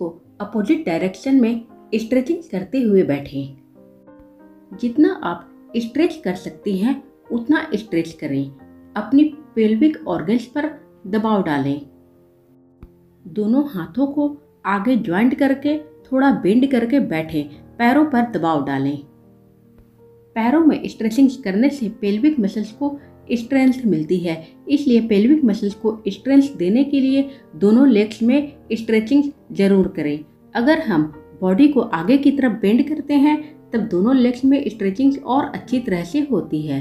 को opposite direction में stretching करते हुए बैठें। जितना आप स्ट्रेच कर सकती हैं, उतना स्ट्रेच करें। अपनी पेल्विक ऑर्गन्स पर दबाव डालें। दोनों हाथों को आगे ज्वाइंट करके, थोड़ा बेंड करके बैठे, पैरों पर दबाव डालें। पैरों में स्ट्रेचिंग करने से पेल्विक मसल्स को स्ट्रेंथ मिलती है। इसलिए पेल्विक मसल्स को स्ट्रेंथ देने के लिए दोनों लेग्स में स्ट्रेचिंग ज़रूर करें। अगर हम बॉडी को आगे की तरफ़ बेंड करते हैं, तब दोनों लेग्स में स्ट्रेचिंग और अच्छी तरह से होती है।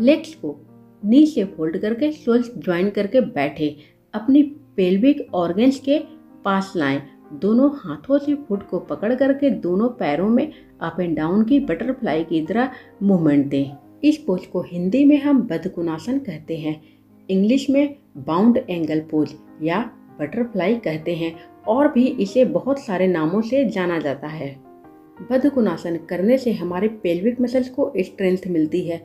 लेग्स को नी से फोल्ड करके सोल्स ज्वाइन करके बैठे। अपनी पेल्विक ऑर्गन्स के पास लाएँ। दोनों हाथों से फुट को पकड़ करके दोनों पैरों में अप एंड डाउन की बटरफ्लाई की तरह मूवमेंट दें। इस पोज को हिंदी में हम बदकुनासन कहते हैं। इंग्लिश में बाउंड एंगल पोज या बटरफ्लाई कहते हैं और भी इसे बहुत सारे नामों से जाना जाता है। बदकुनासन करने से हमारे पेल्विक मसल्स को स्ट्रेंथ मिलती है।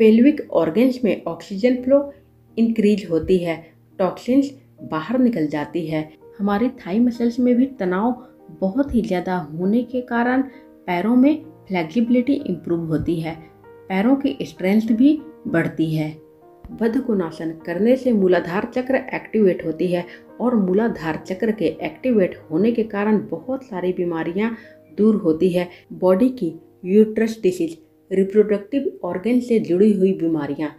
पेल्विक ऑर्गन्स में ऑक्सीजन फ्लो इंक्रीज होती है। टॉक्सिन्स बाहर निकल जाती है। हमारी थाई मसल्स में भी तनाव बहुत ही ज़्यादा होने के कारण पैरों में फ्लेक्सिबिलिटी इम्प्रूव होती है। पैरों की स्ट्रेंथ भी बढ़ती है। बद्धकोनासन करने से मूलाधार चक्र एक्टिवेट होती है और मूलाधार चक्र के एक्टिवेट होने के कारण बहुत सारी बीमारियाँ दूर होती है। बॉडी की यूट्रस डिसीज रिप्रोडक्टिव ऑर्गन से जुड़ी हुई बीमारियाँ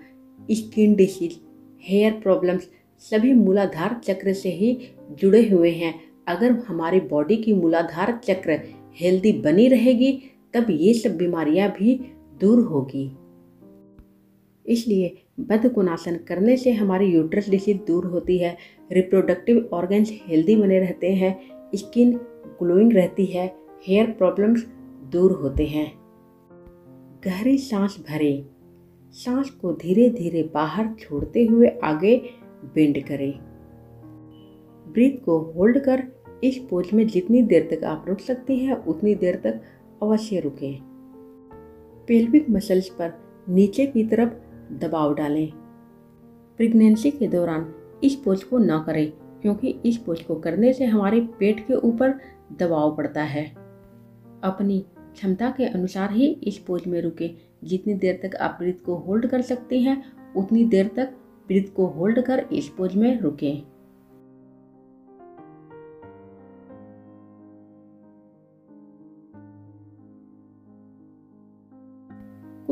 स्किन डिसीज हेयर प्रॉब्लम्स सभी मूलाधार चक्र से ही जुड़े हुए हैं। अगर हमारी बॉडी की मूलाधार चक्र हेल्दी बनी रहेगी, तब ये सब बीमारियाँ भी दूर होगी। इसलिए बदकुनासन करने से हमारी यूट्रस डिसीज दूर होती है, रिप्रोडक्टिव ऑर्गन्स हेल्दी बने रहते हैं, स्किन ग्लोइंग रहती है, हेयर प्रॉब्लम्स दूर होते हैं। गहरी सांस भरें। सांस को धीरे धीरे बाहर छोड़ते हुए आगे बेंड करें। ब्रीथ को होल्ड कर इस पोज में जितनी देर तक आप रुक सकती हैं, उतनी देर तक अवश्य रुकें। पेल्विक मसल्स पर नीचे की तरफ़ दबाव डालें। प्रेगनेंसी के दौरान इस पोज को न करें, क्योंकि इस पोज को करने से हमारे पेट के ऊपर दबाव पड़ता है। अपनी क्षमता के अनुसार ही इस पोज में रुकें। जितनी देर तक आप ब्रीथ को होल्ड कर सकते हैं, उतनी देर तक ब्रीथ को होल्ड कर इस पोज में रुकें।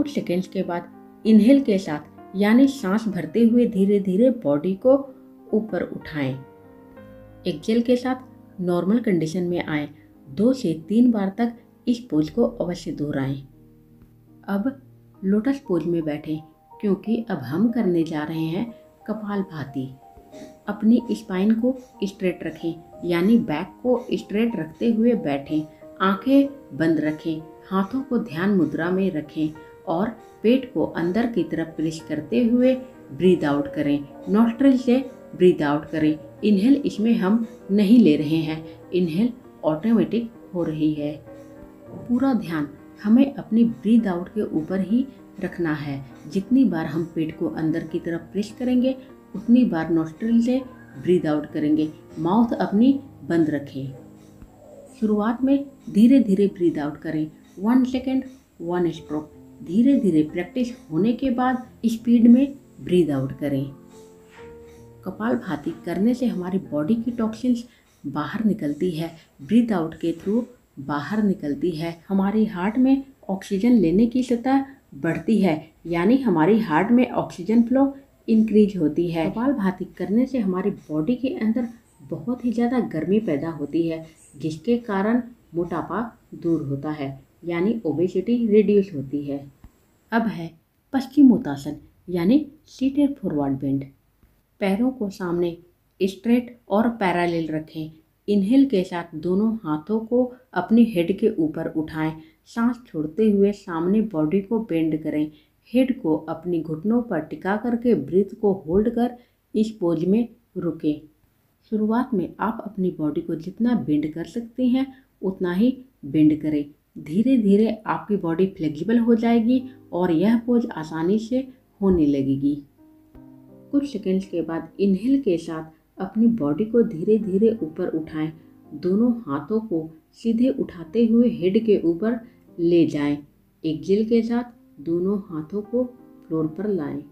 कुछ सेकेंड्स के बाद इनहेल के साथ, यानी सांस भरते हुए धीरे धीरे बॉडी को ऊपर उठाएँ। एक्जेल के साथ नॉर्मल कंडीशन में आए। दो से तीन बार तक इस पोज को अवश्य दोहराएँ। अब लोटस पोज में बैठें, क्योंकि अब हम करने जा रहे हैं कपाल भाती। अपनी स्पाइन को स्ट्रेट रखें, यानी बैक को स्ट्रेट रखते हुए बैठें। आँखें बंद रखें, हाथों को ध्यान मुद्रा में रखें और पेट को अंदर की तरफ़ प्रेस करते हुए ब्रीद आउट करें। नोस्ट्रल से ब्रीद आउट करें। इनहेल इसमें हम नहीं ले रहे हैं। इनहेल ऑटोमेटिक हो रही है। पूरा ध्यान हमें अपनी ब्रीद आउट के ऊपर ही रखना है। जितनी बार हम पेट को अंदर की तरफ़ प्रेस करेंगे, उतनी बार नोस्ट्रल से ब्रीद आउट करेंगे। माउथ अपनी बंद रखें। शुरुआत में धीरे धीरे ब्रीद आउट करें। वन सेकेंड वन स्ट्रोक धीरे धीरे प्रैक्टिस होने के बाद स्पीड में ब्रीद आउट करें। कपाल भाती करने से हमारी बॉडी की टॉक्सिन्स बाहर निकलती है। ब्रीद आउट के थ्रू बाहर निकलती है। हमारी हार्ट में ऑक्सीजन लेने की सतह बढ़ती है, यानी हमारी हार्ट में ऑक्सीजन फ्लो इंक्रीज होती है। कपाल भाती करने से हमारी बॉडी के अंदर बहुत ही ज़्यादा गर्मी पैदा होती है, जिसके कारण मोटापा दूर होता है। यानी ओबेसिटी रिड्यूस होती है। अब है पश्चिम पश्चिमोत्तासन यानी सीटेड फॉरवर्ड बेंड पैरों को सामने स्ट्रेट और पैरालेल रखें। इनहेल के साथ दोनों हाथों को अपनी हेड के ऊपर उठाएँ। सांस छोड़ते हुए सामने बॉडी को बेंड करें। हेड को अपनी घुटनों पर टिका करके ब्रीथ को होल्ड कर इस पोज में रुकें। शुरुआत में आप अपनी बॉडी को जितना बेंड कर सकते हैं, उतना ही बेंड करें। धीरे धीरे आपकी बॉडी फ्लेक्सिबल हो जाएगी और यह पोज आसानी से होने लगेगी। कुछ सेकंड्स के बाद इनहेल के साथ अपनी बॉडी को धीरे धीरे ऊपर उठाएँ। दोनों हाथों को सीधे उठाते हुए हेड के ऊपर ले जाएँ। एक्जिल के साथ दोनों हाथों को फ्लोर पर लाएँ।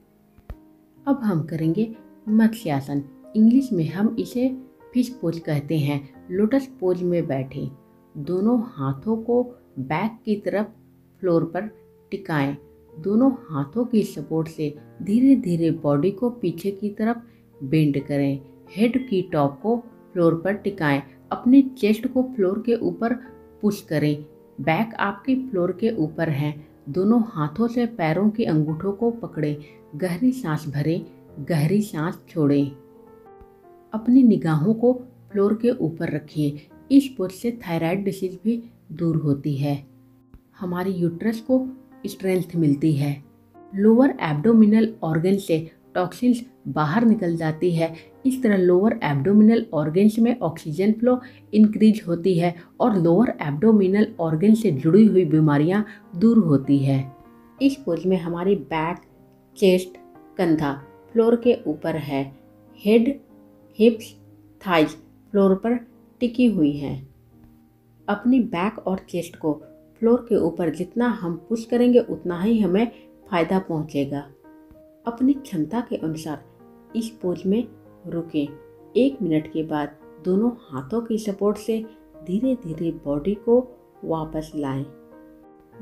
अब हम करेंगे मत्स्यासन। इंग्लिश में हम इसे फ़िश पोज कहते हैं। लोटस पोज में बैठें। दोनों हाथों को बैक की तरफ़ फ्लोर पर टिकाएँ। दोनों हाथों की सपोर्ट से धीरे धीरे बॉडी को पीछे की तरफ़ बेंड करें। हेड की टॉप को फ्लोर पर टिकाएँ। अपने चेस्ट को फ्लोर के ऊपर पुश करें। बैक आपकी फ्लोर के ऊपर है। दोनों हाथों से पैरों की अंगूठों को पकड़ें। गहरी सांस भरें। गहरी सांस छोड़ें। अपनी निगाहों को फ्लोर के ऊपर रखिए। इस पोज से थायराइड डिसीज भी दूर होती है। हमारी यूट्रस को स्ट्रेंथ मिलती है। लोअर एब्डोमिनल ऑर्गन से टॉक्सिन्स बाहर निकल जाती है। इस तरह लोअर एब्डोमिनल ऑर्गन्स में ऑक्सीजन फ्लो इंक्रीज होती है और लोअर एब्डोमिनल ऑर्गन से जुड़ी हुई बीमारियाँ दूर होती है। इस पोज में हमारी बैक चेस्ट कंधा फ्लोर के ऊपर है। हेड हिप्स थाइज फ्लोर पर टिकी हुई हैं। अपनी बैक और चेस्ट को, फ्लोर के ऊपर जितना हम पुश करेंगे, उतना ही हमें फ़ायदा पहुंचेगा अपनी क्षमता के अनुसार इस पोज में रुकें एक मिनट के बाद दोनों हाथों की सपोर्ट से धीरे धीरे बॉडी को वापस लाएँ।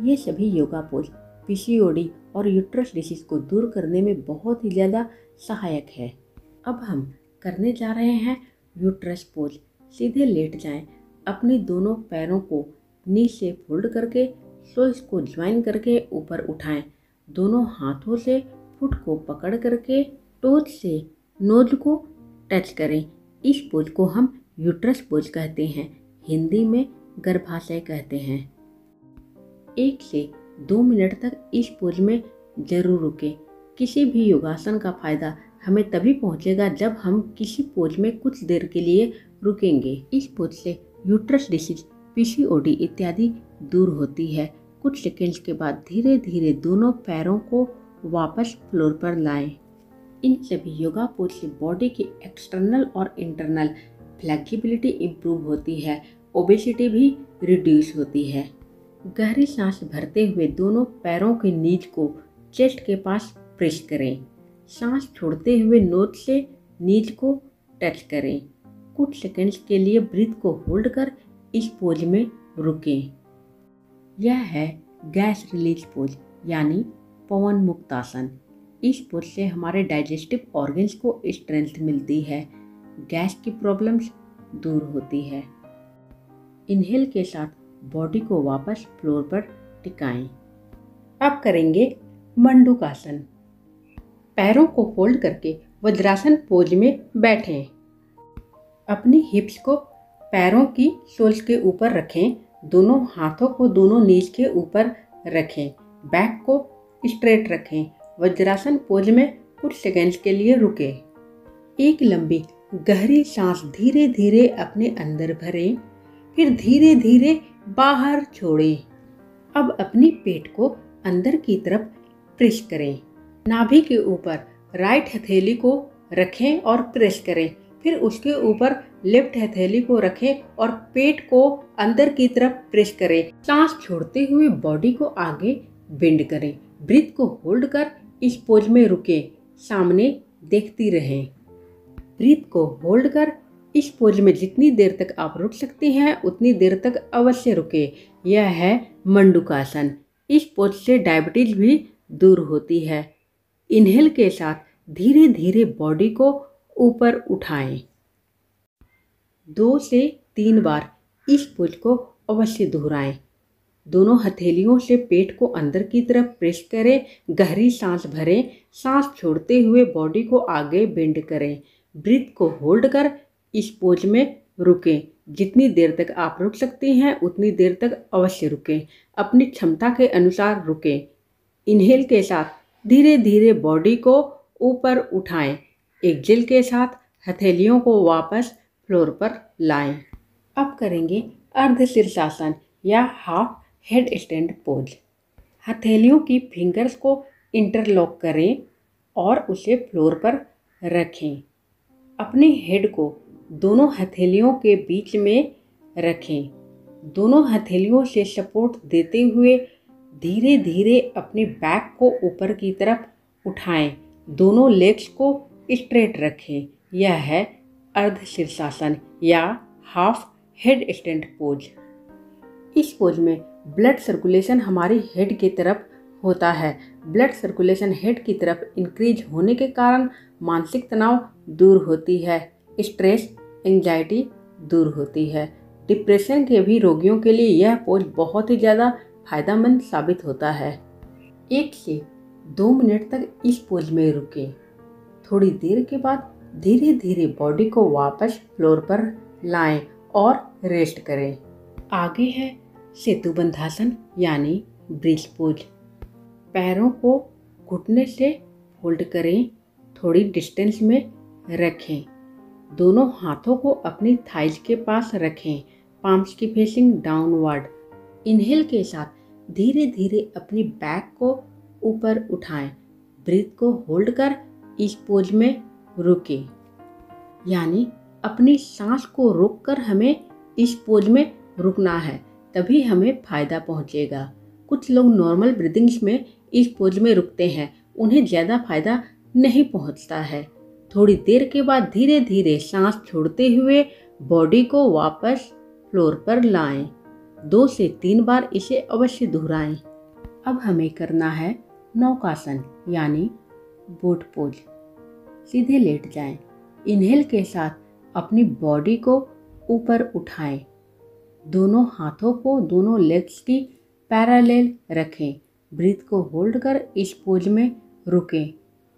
ये सभी योगा पोज पीसीओडी और यूट्रस डिसीज को दूर करने में बहुत ही ज़्यादा सहायक है अब हम करने जा रहे हैं यूट्रस पोज सीधे लेट जाएँ। अपने दोनों पैरों को नी से फोल्ड करके सोल्स को ज्वाइन करके ऊपर उठाएँ। दोनों हाथों से फुट को पकड़ करके टोच से नोज़ को टच करें। इस पोज को हम यूट्रस पोज कहते हैं। हिंदी में गर्भाशय कहते हैं। एक से दो मिनट तक इस पोज में ज़रूर रुकें। किसी भी योगासन का फ़ायदा हमें तभी पहुंचेगा जब हम किसी पोज में कुछ देर के लिए रुकेंगे। इस पोज से यूट्रस डिसीज, पीसीओडी इत्यादि दूर होती है। कुछ सेकेंड्स के बाद धीरे धीरे दोनों पैरों को वापस फ्लोर पर लाएँ। इन सभी योगा पोज से बॉडी की एक्सटर्नल और इंटरनल फ्लेक्सिबिलिटी इम्प्रूव होती है। ओबेसिटी भी रिड्यूस होती है। गहरी सांस भरते हुए दोनों पैरों के नीच को चेस्ट के पास प्रेस करें। सांस छोड़ते हुए नोट से नीच को टच करें। कुछ सेकंड्स के लिए ब्रीथ को होल्ड कर इस पोज में रुकें। यह है गैस रिलीज़ पोज, यानी पवन मुक्त आसन इस पोज से हमारे डाइजेस्टिव ऑर्गन्स को स्ट्रेंथ मिलती है, गैस की प्रॉब्लम्स दूर होती है। इनहेल के साथ बॉडी को वापस फ्लोर पर टिकाएँ। अब करेंगे मंडूकासन। पैरों को फोल्ड करके वज्रासन पोज में बैठें। अपनी हिप्स को पैरों की सोल्स के ऊपर रखें। दोनों हाथों को दोनों नीज के ऊपर रखें। बैक को स्ट्रेट रखें। वज्रासन पोज में कुछ सेकेंड्स के लिए रुके। एक लंबी, गहरी सांस धीरे धीरे अपने अंदर भरें। फिर धीरे धीरे बाहर छोड़ें। अब अपनी पेट को अंदर की तरफ़ प्रेस करें। नाभि के ऊपर राइट हथेली को रखें और प्रेस करें। फिर उसके ऊपर लेफ़्ट हथेली को रखें और पेट को अंदर की तरफ़ प्रेस करें। सांस छोड़ते हुए बॉडी को आगे बेंड करें। ब्रिथ को होल्ड कर इस पोज में रुके। सामने देखती रहें। ब्रीथ को होल्ड कर इस पोज में जितनी देर तक आप रुक सकते हैं, उतनी देर तक अवश्य रुके। यह है मंडुकासन। इस पोज से डायबिटीज़ भी दूर होती है। इनहेल के साथ धीरे धीरे बॉडी को ऊपर उठाएँ। दो से तीन बार इस पोज को अवश्य दोहराएँ। दोनों हथेलियों से पेट को अंदर की तरफ़ प्रेस करें, गहरी सांस भरें, सांस छोड़ते हुए बॉडी को आगे बेंड करें। ब्रीथ को होल्ड कर इस पोज में रुकें। जितनी देर तक आप रुक सकते हैं, उतनी देर तक अवश्य रुकें। अपनी क्षमता के अनुसार रुकें। इनहेल के साथ धीरे धीरे बॉडी को ऊपर उठाएँ। एक्जिल के साथ हथेलियों को वापस फ्लोर पर लाएँ। अब करेंगे अर्ध शीर्षासन या हाफ़ हेड स्टैंड पोज हथेलियों की फिंगर्स को इंटरलॉक करें और उसे फ्लोर पर रखें। अपने हेड को दोनों हथेलियों के बीच में रखें। दोनों हथेलियों से सपोर्ट देते हुए धीरे धीरे अपने बैक को ऊपर की तरफ़ उठाएँ। दोनों लेग्स को स्ट्रेट रखें। यह है अर्ध शीर्षासन या हाफ़ हेड स्टैंड पोज इस पोज में ब्लड सर्कुलेशन हमारी हेड की तरफ़ होता है। ब्लड सर्कुलेशन हेड की तरफ़ इंक्रीज होने के कारण मानसिक तनाव दूर होती है। स्ट्रेस एंजाइटी दूर होती है। डिप्रेशन के भी रोगियों के लिए यह पोज बहुत ही ज़्यादा फ़ायदेमंद साबित होता है। एक से दो मिनट तक इस पोज में रुकें। थोड़ी देर के बाद धीरे धीरे बॉडी को वापस फ्लोर पर लाएँ और रेस्ट करें। आगे है सेतु बंधासन यानी ब्रिज पोज पैरों को घुटने से होल्ड करें, थोड़ी डिस्टेंस में रखें। दोनों हाथों को अपनी थाइज के पास रखें पाम्स की फेसिंग डाउनवर्ड इनहेल के साथ धीरे धीरे अपनी बैक को ऊपर उठाएँ। ब्रीथ को होल्ड कर इस पोज में रुके यानी अपनी सांस को रोककर हमें इस पोज में रुकना है, तभी हमें फ़ायदा पहुंचेगा कुछ लोग नॉर्मल ब्रीदिंग्स में इस पोज में रुकते हैं, उन्हें ज़्यादा फ़ायदा नहीं पहुँचता है थोड़ी देर के बाद धीरे धीरे सांस छोड़ते हुए बॉडी को वापस फ्लोर पर लाएँ। दो से तीन बार इसे अवश्य दोहराएँ। अब हमें करना है नौकासन, यानी बोट पोज सीधे लेट जाएँ। इनहेल के साथ अपनी बॉडी को ऊपर उठाएँ। दोनों हाथों को दोनों लेग्स की पैरालेल रखें ब्रीथ को होल्ड कर इस पोज में रुकें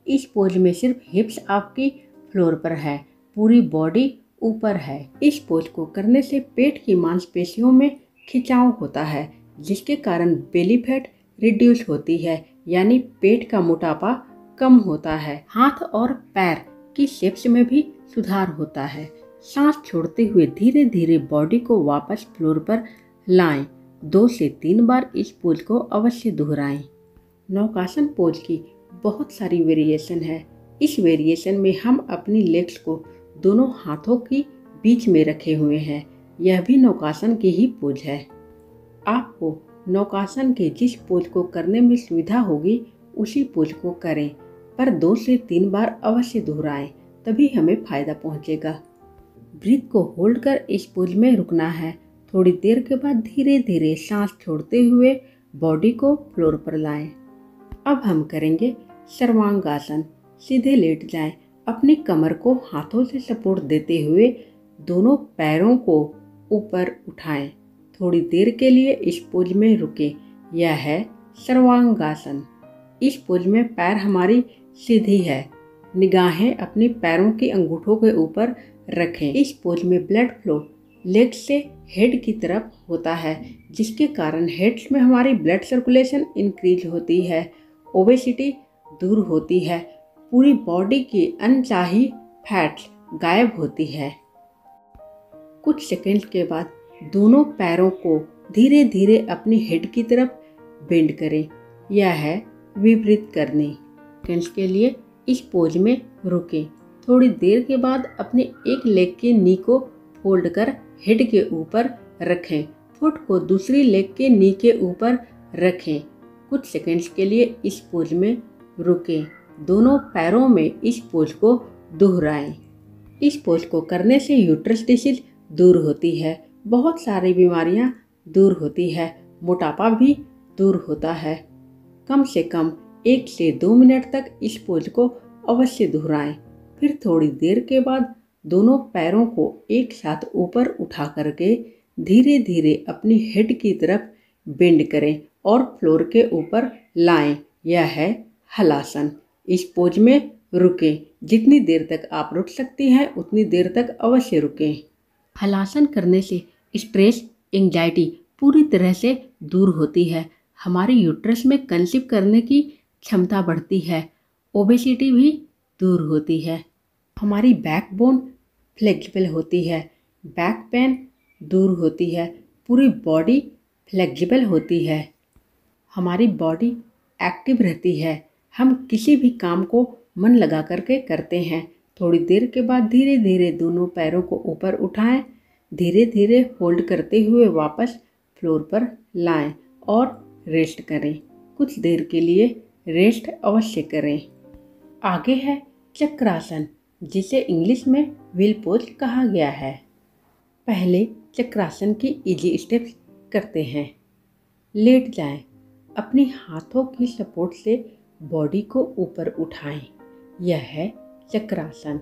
इस पोज में सिर्फ़ हिप्स आपकी फ्लोर पर है पूरी बॉडी ऊपर है इस पोज को करने से पेट की मांसपेशियों में खिंचाव होता है, जिसके कारण बेली फैट रिड्यूस होती है, यानी पेट का मोटापा कम होता है। हाथ और पैर की शेप्स में भी सुधार होता है। सांस छोड़ते हुए धीरे धीरे बॉडी को वापस फ्लोर पर लाएँ। दो से तीन बार इस पोज को अवश्य दोहराएँ। नौकासन पोज की बहुत सारी वेरिएशन है। इस वेरिएशन में हम अपनी लेग्स को दोनों हाथों की बीच में रखे हुए हैं। यह भी नौकासन की ही पोज है। आपको नौकासन के जिस पोज को करने में सुविधा होगी, उसी पोज को करें। पर दो से तीन बार अवश्य दोहराएँ तभी हमें फ़ायदा पहुंचेगा। ब्रीथ को होल्ड कर इस पोज में रुकना है। थोड़ी देर के बाद धीरे धीरे सांस छोड़ते हुए बॉडी को फ्लोर पर लाएँ। अब हम करेंगे सर्वांगासन। सीधे लेट जाएँ, अपनी कमर को हाथों से सपोर्ट देते हुए दोनों पैरों को ऊपर उठाएँ। थोड़ी देर के लिए इस पोज में रुके। यह है सर्वांगासन। इस पोज में पैर हमारी सीधी है। निगाहें अपने पैरों की अंगूठों के ऊपर रखें। इस पोज में ब्लड फ्लो लेग से हेड की तरफ़ होता है, जिसके कारण हेड्स में हमारी ब्लड सर्कुलेशन इंक्रीज होती है ओबेसिटी दूर होती है, पूरी बॉडी की अनचाही फैट्स गायब होती है। कुछ सेकंड के बाद दोनों पैरों को धीरे धीरे अपनी हेड की तरफ़ बेंड करें। यह है विपरीत करने। सेकंड्स के लिए इस पोज में रुकें। थोड़ी देर के बाद अपने एक लेग के नी को फोल्ड कर हेड के ऊपर रखें। फुट को दूसरी लेग के नी के ऊपर रखें। कुछ सेकंड्स के लिए इस पोज में रुकें। दोनों पैरों में इस पोज को दोहराएँ। इस पोज को करने से यूट्रस डिसीज दूर होती है। बहुत सारी बीमारियाँ दूर होती है। मोटापा भी दूर होता है। कम से कम एक से दो मिनट तक इस पोज को अवश्य दोहराएँ। फिर थोड़ी देर के बाद दोनों पैरों को एक साथ ऊपर उठा करके धीरे धीरे अपनी हेड की तरफ़ बेंड करें और फ्लोर के ऊपर लाएँ। यह है हलासन। इस पोज में रुकें। जितनी देर तक आप रुक सकती हैं, उतनी देर तक अवश्य रुकें। हलासन करने से स्ट्रेस एंजाइटी पूरी तरह से दूर होती है। हमारे यूट्रस में कंसीव करने की क्षमता बढ़ती है ओबेसिटी भी दूर होती है। हमारी बैकबोन फ्लेक्सिबल होती है बैक पेन दूर होती है, पूरी बॉडी फ्लेक्सिबल होती है। हमारी बॉडी एक्टिव रहती है, हम किसी भी काम को मन लगा करके करते हैं। थोड़ी देर के बाद धीरे धीरे दोनों पैरों को ऊपर उठाएँ धीरे धीरे होल्ड करते हुए वापस फ्लोर पर लाएँ और रेस्ट करें। कुछ देर के लिए रेस्ट अवश्य करें। आगे है चक्रासन जिसे इंग्लिश में व्हील पोज कहा गया है। पहले चक्रासन की इजी स्टेप्स करते हैं। लेट जाएँ, अपने हाथों की सपोर्ट से बॉडी को ऊपर उठाएँ। यह है चक्रासन।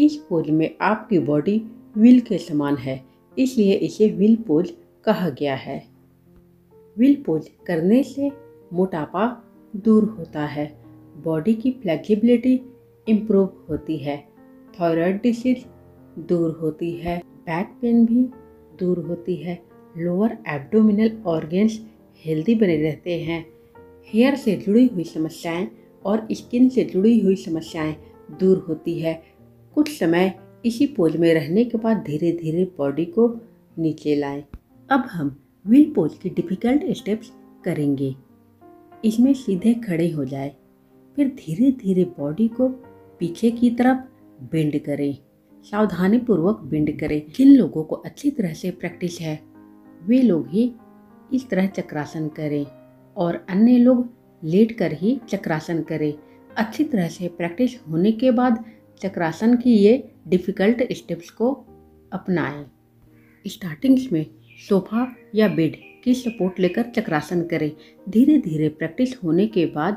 इस पोज में आपकी बॉडी व्हील के समान है इसलिए इसे व्हील पोज कहा गया है। व्हील पोज करने से मोटापा दूर होता है। बॉडी की फ्लेक्सिबिलिटी इम्प्रूव होती है। थायराइड डिसीज दूर होती है। बैक पेन भी दूर होती है। लोअर एब्डोमिनल ऑर्गेन्स हेल्दी बने रहते हैं। हेयर से जुड़ी हुई समस्याएँ और स्किन से जुड़ी हुई समस्याएँ दूर होती है। कुछ समय इसी पोज में रहने के बाद धीरे धीरे बॉडी को नीचे लाएँ। अब हम व्हील पोज की डिफ़िकल्ट स्टेप्स करेंगे। इसमें सीधे खड़े हो जाए। फिर धीरे धीरे बॉडी को पीछे की तरफ़ बेंड करें। सावधानी पूर्वक बेंड करें। जिन लोगों को अच्छी तरह से प्रैक्टिस है, वे लोग ही इस तरह चक्रासन करें और अन्य लोग लेट कर ही चक्रासन करें। अच्छी तरह से प्रैक्टिस होने के बाद चक्रासन की ये डिफ़िकल्ट स्टेप्स को अपनाएँ। स्टार्टिंग्स में सोफा या बेड की सपोर्ट लेकर चक्रासन करें। धीरे धीरे प्रैक्टिस होने के बाद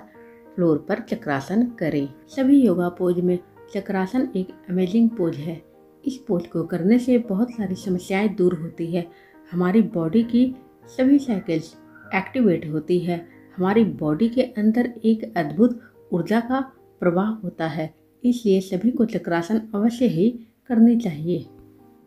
फ्लोर पर चक्रासन करें। सभी योगा पोज में चक्रासन एक अमेजिंग पोज है। इस पोज को करने से बहुत सारी समस्याएँ दूर होती है। हमारी बॉडी की सभी साइकिल्स एक्टिवेट होती है। हमारी बॉडी के अंदर एक अद्भुत ऊर्जा का प्रवाह होता है। इसलिए सभी को चक्रासन अवश्य ही करनी चाहिए।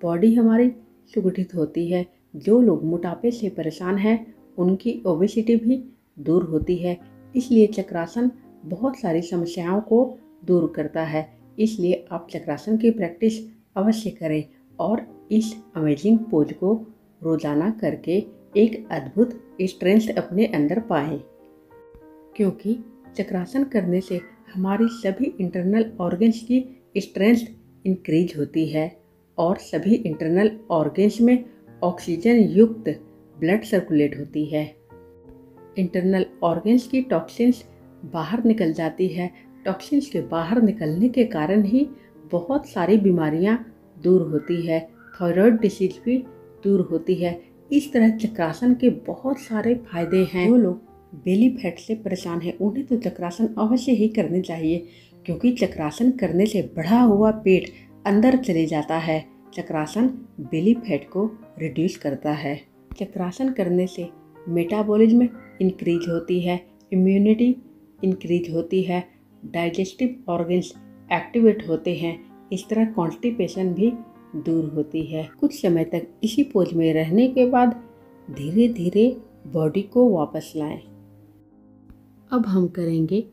बॉडी हमारी सुगठित होती है। जो लोग मोटापे से परेशान हैं, उनकी ओबेसिटी भी दूर होती है। इसलिए चक्रासन बहुत सारी समस्याओं को दूर करता है। इसलिए आप चक्रासन की प्रैक्टिस अवश्य करें और इस अमेजिंग पोज को रोज़ाना करके एक अद्भुत स्ट्रेंथ अपने अंदर पाए। क्योंकि चक्रासन करने से हमारी सभी इंटरनल ऑर्गन्स की स्ट्रेंथ इंक्रीज होती है और सभी इंटरनल ऑर्गन्स में ऑक्सीजन युक्त ब्लड सर्कुलेट होती है। इंटरनल ऑर्गन्स की टॉक्सिन्स बाहर निकल जाती है। टॉक्सिन्स के बाहर निकलने के कारण ही बहुत सारी बीमारियाँ दूर होती है। थायराइड डिसीज भी दूर होती है। इस तरह चक्रासन के बहुत सारे फ़ायदे हैं। जो लोग बेली फैट से परेशान हैं, उन्हें तो चक्रासन अवश्य ही करने चाहिए, क्योंकि चक्रासन करने से बढ़ा हुआ पेट अंदर चले जाता है। चक्रासन बेली फैट को रिड्यूस करता है। चक्रासन करने से मेटाबॉलिज्म इंक्रीज होती है इम्यूनिटी इंक्रीज होती है डाइजेस्टिव ऑर्गन्स एक्टिवेट होते हैं, इस तरह कॉन्स्टिपेशन भी दूर होती है। कुछ समय तक इसी पोज में रहने के बाद धीरे धीरे बॉडी को वापस लाएँ। अब हम करेंगे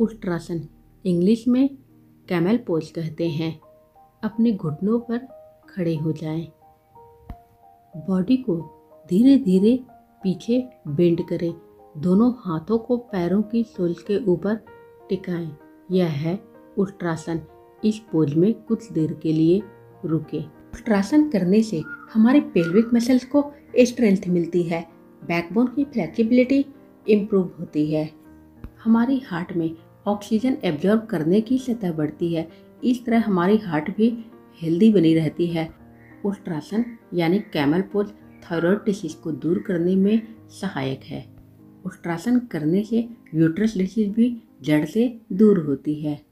उष्ट्रासन इंग्लिश में कैमल पोज कहते हैं। अपने घुटनों पर खड़े हो जाएँ। बॉडी को धीरे धीरे पीछे बेंड करें। दोनों हाथों को पैरों की सोल के ऊपर टिकाएँ। यह है उष्ट्रासन इस पोज में कुछ देर के लिए रुके। उष्ट्रासन करने से हमारे पेल्विक मसल्स को स्ट्रेंथ मिलती है। बैकबोन की फ्लेक्सिबिलिटी इम्प्रूव होती है। हमारी हार्ट में ऑक्सीजन एब्जॉर्ब करने की सतह बढ़ती है। इस तरह हमारी हार्ट भी हेल्दी बनी रहती है। उष्ट्रासन यानी कैमल पोज थायराइड डिसीज को दूर करने में सहायक है। उष्ट्रासन करने से यूट्रस डिसीज भी जड़ से दूर होती है।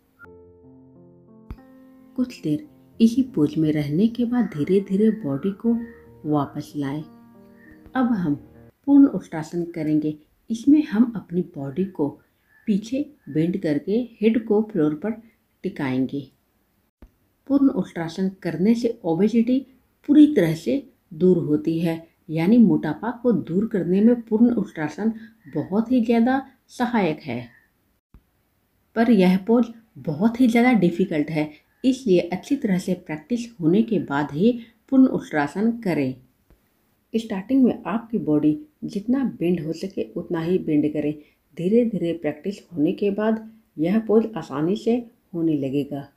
कुछ देर इसी पोज में रहने के बाद धीरे धीरे बॉडी को वापस लाएँ। अब हम पूर्ण उष्ट्रासन करेंगे। इसमें हम अपनी बॉडी को पीछे बेंड करके हेड को फ्लोर पर टिकाएँगे। पूर्ण उष्ट्रासन करने से ओबेसिटी पूरी तरह से दूर होती है। यानी मोटापा को दूर करने में पूर्ण उष्ट्रासन बहुत ही ज़्यादा सहायक है। पर यह पोज बहुत ही ज़्यादा डिफ़िकल्ट है, इसलिए अच्छी तरह से प्रैक्टिस होने के बाद ही पूर्ण उत्तरासन करें। स्टार्टिंग में आपकी बॉडी जितना बेंड हो सके उतना ही बेंड करें। धीरे धीरे प्रैक्टिस होने के बाद यह पोज आसानी से होने लगेगा।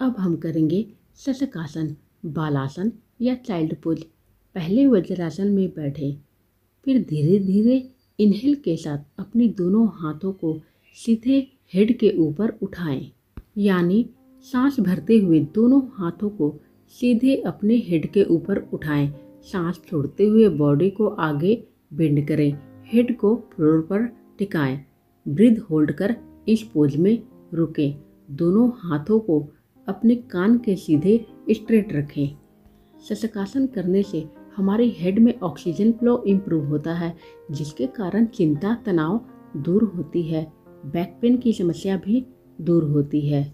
अब हम करेंगे शशकासन बालासन या चाइल्ड पोज पहले वज्रासन में बैठे, फिर धीरे धीरे इनहेल के साथ अपने दोनों हाथों को सीधे हेड के ऊपर उठाएँ, यानी सांस भरते हुए दोनों हाथों को सीधे अपने हेड के ऊपर उठाएँ। सांस छोड़ते हुए बॉडी को आगे बेंड करें, हेड को फ्लोर पर टिकाएँ। ब्रिद होल्ड कर इस पोज में रुकें। दोनों हाथों को अपने कान के सीधे स्ट्रेट रखें। शशकासन करने से हमारी हेड में ऑक्सीजन फ्लो इम्प्रूव होता है, जिसके कारण चिंता, तनाव दूर होती है। बैक पेन की समस्या भी दूर होती है।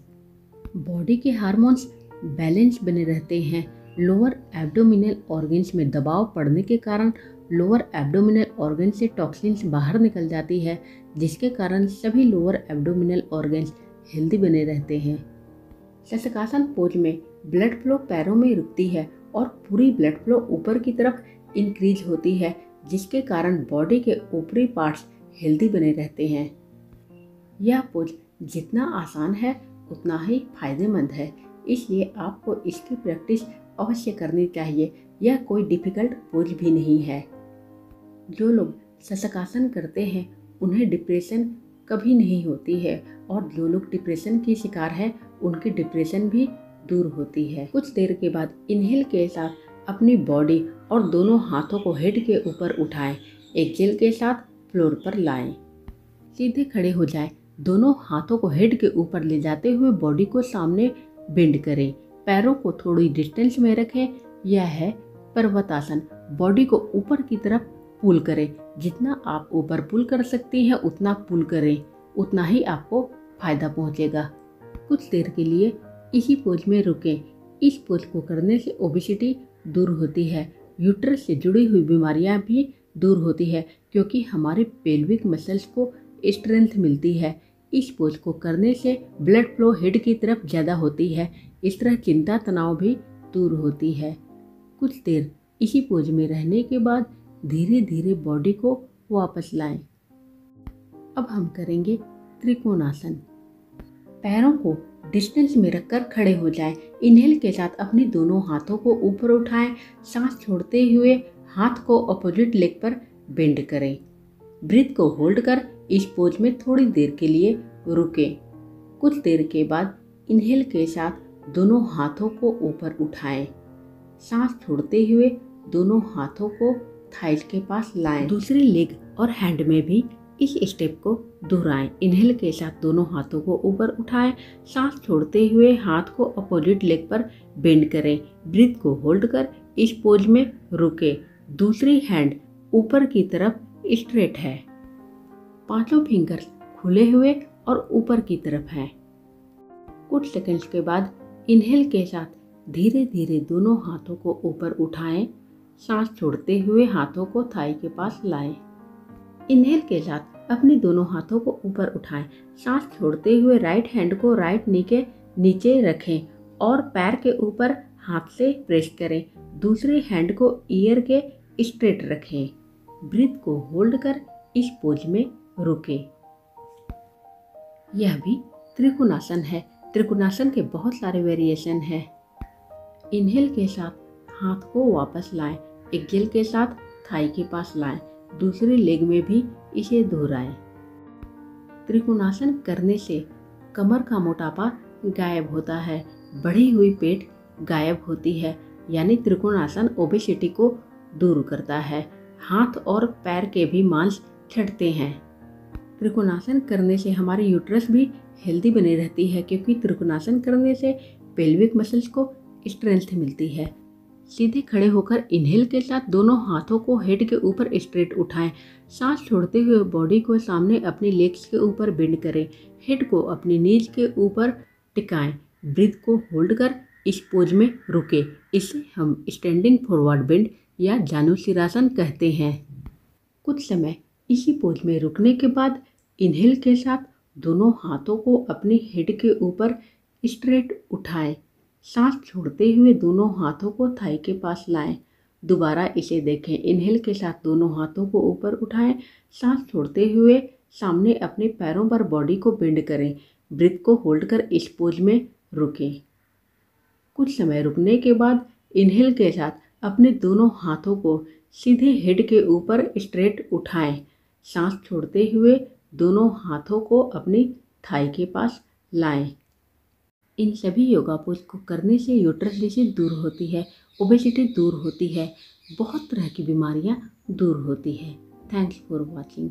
बॉडी के हार्मोन्स बैलेंस बने रहते हैं। लोअर एब्डोमिनल ऑर्गन्स में दबाव पड़ने के कारण लोअर एब्डोमिनल ऑर्गन से टॉक्सिन्स बाहर निकल जाती है, जिसके कारण सभी लोअर एब्डोमिनल ऑर्गन्स हेल्दी बने रहते हैं। शशकासन पोज में ब्लड फ्लो पैरों में रुकती है और पूरी ब्लड फ्लो ऊपर की तरफ़ इंक्रीज होती है, जिसके कारण बॉडी के ऊपरी पार्ट्स हेल्दी बने रहते हैं। यह पोज जितना आसान है, उतना ही फ़ायदेमंद है। इसलिए आपको इसकी प्रैक्टिस अवश्य करनी चाहिए। यह कोई डिफ़िकल्ट पोज भी नहीं है। जो लोग शशकासन करते हैं, उन्हें डिप्रेशन कभी नहीं होती है और जो लोग डिप्रेशन के शिकार हैं उनकी डिप्रेशन भी दूर होती है। कुछ देर के बाद इनहेल के साथ अपनी बॉडी और दोनों हाथों को हेड के ऊपर उठाएँ। एक जेल के साथ फ्लोर पर लाएँ। सीधे खड़े हो जाएँ। दोनों हाथों को हेड के ऊपर ले जाते हुए बॉडी को सामने बेंड करें। पैरों को थोड़ी डिस्टेंस में रखें। यह है पर्वतासन। बॉडी को ऊपर की तरफ़ पुल करें। जितना आप ऊपर पुल कर सकती हैं, उतना पुल करें। उतना ही आपको फ़ायदा पहुंचेगा। कुछ देर के लिए इसी पोज में रुकें। इस पोज को करने से ओबिसिटी दूर होती है। यूट्रस से जुड़ी हुई बीमारियाँ भी दूर होती है, क्योंकि हमारे पेल्विक मसल्स को स्ट्रेंथ मिलती है। इस पोज को करने से ब्लड फ्लो हेड की तरफ़ ज़्यादा होती है। इस तरह चिंता तनाव भी दूर होती है। कुछ देर इसी पोज में रहने के बाद धीरे धीरे बॉडी को वापस लाएँ। अब हम करेंगे त्रिकोणासन। पैरों को डिस्टेंस में रखकर खड़े हो जाएँ। इनहेल के साथ अपने दोनों हाथों को ऊपर उठाएँ सांस छोड़ते हुए हाथ को अपोजिट लेग पर बेंड करें ब्रिथ को होल्ड कर इस पोज में थोड़ी देर के लिए रुकें कुछ देर के बाद इनहेल के साथ दोनों हाथों को ऊपर उठाएँ सांस छोड़ते हुए दोनों हाथों को थाइज के पास लाएँ। दूसरी लेग और हैंड में भी इस स्टेप को दोहराएँ। इनहेल के साथ दोनों हाथों को ऊपर उठाएँ। सांस छोड़ते हुए हाथ को अपोजिट लेग पर बेंड करें। ब्रीथ को होल्ड कर इस पोज में रुके। दूसरी हैंड ऊपर की तरफ़ स्ट्रेट है। पाँचों फिंगर्स खुले हुए और ऊपर की तरफ़ हैं। कुछ सेकंड्स के बाद इनहेल के साथ धीरे धीरे दोनों हाथों को ऊपर उठाएँ। सांस छोड़ते हुए हाथों को थाई के पास लाएँ। इनहेल के साथ अपने दोनों हाथों को ऊपर उठाएँ। सांस छोड़ते हुए राइट हैंड को राइट नी के नीचे रखें और पैर के ऊपर हाथ से प्रेस करें। दूसरे हैंड को ईयर के स्ट्रेट रखें। ब्रीथ को होल्ड कर इस पोज में रुकें। यह भी त्रिकोणासन है। त्रिकोणासन के बहुत सारे वेरिएशन हैं। इनहेल के साथ हाथ को वापस लाएँ। एक्जेल के साथ थाई के पास लाएँ। दूसरे लेग में भी इसे दोहराएँ। त्रिकोणासन करने से कमर का मोटापा गायब होता है, बढ़ी हुई पेट गायब होती है, यानी त्रिकोणासन ओबेसिटी को दूर करता है। हाथ और पैर के भी मांस छटते हैं। त्रिकोणासन करने से हमारी यूट्रस भी हेल्दी बनी रहती है, क्योंकि त्रिकोणासन करने से पेल्विक मसल्स को स्ट्रेंथ मिलती है। सीधे खड़े होकर इनहेल के साथ दोनों हाथों को हेड के ऊपर स्ट्रेट उठाएँ। सांस छोड़ते हुए बॉडी को सामने अपनी लेग्स के ऊपर बेंड करें। हेड को अपनी नीज के ऊपर टिकाएँ। ब्रिथ को होल्ड कर इस पोज में रुके। इसे हम स्टैंडिंग फॉरवर्ड बेंड या जानुसिरासन कहते हैं। कुछ समय इसी पोज में रुकने के बाद इनहेल के साथ दोनों हाथों को अपने हेड के ऊपर स्ट्रेट उठाएँ। सांस छोड़ते हुए दोनों हाथों को थाई के पास लाएँ। दोबारा इसे देखें। इनहेल के साथ दोनों हाथों को ऊपर उठाएँ। सांस छोड़ते हुए सामने अपने पैरों पर बॉडी को बेंड करें। ब्रिथ को होल्ड कर इस पोज में रुकें। कुछ समय रुकने के बाद इनहेल के साथ अपने दोनों हाथों को सीधे हेड के ऊपर स्ट्रेट उठाएँ। सांस छोड़ते हुए दोनों हाथों को अपनी थाई के पास लाएँ। इन सभी योगा पोज को करने से यूट्रस डिज़ीज़ दूर होती है ओबेसिटी दूर होती है, बहुत तरह की बीमारियाँ दूर होती है। Thanks for watching